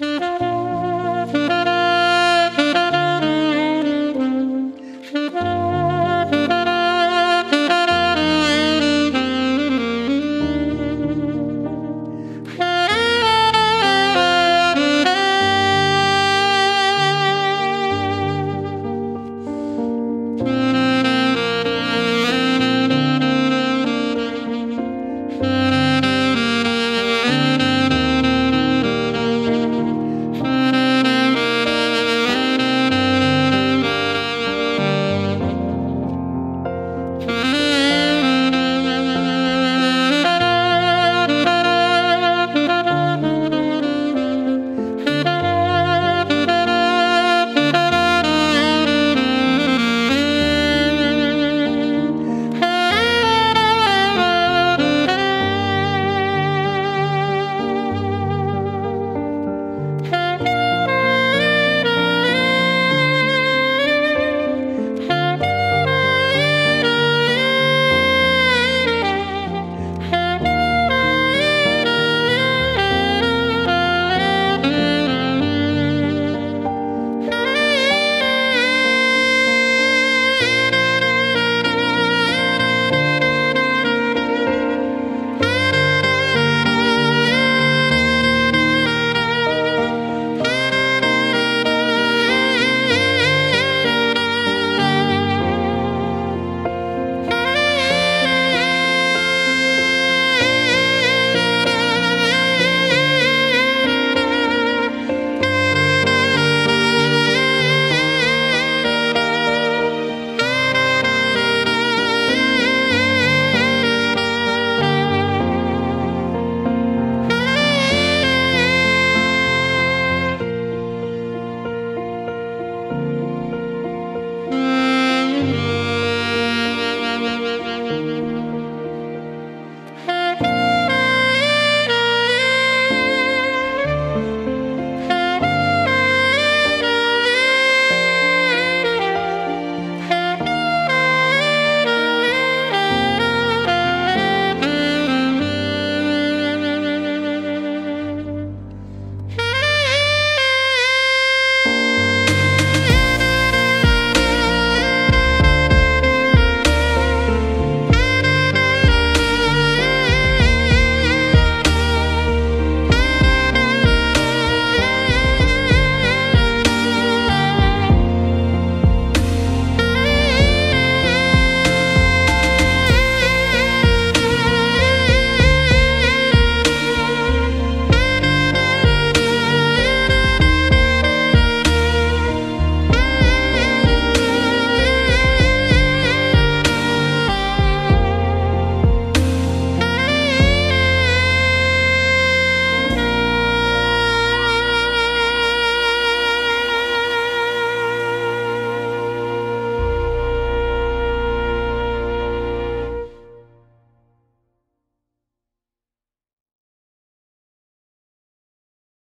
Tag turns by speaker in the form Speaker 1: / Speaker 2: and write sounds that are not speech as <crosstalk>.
Speaker 1: Mm-hmm. <laughs>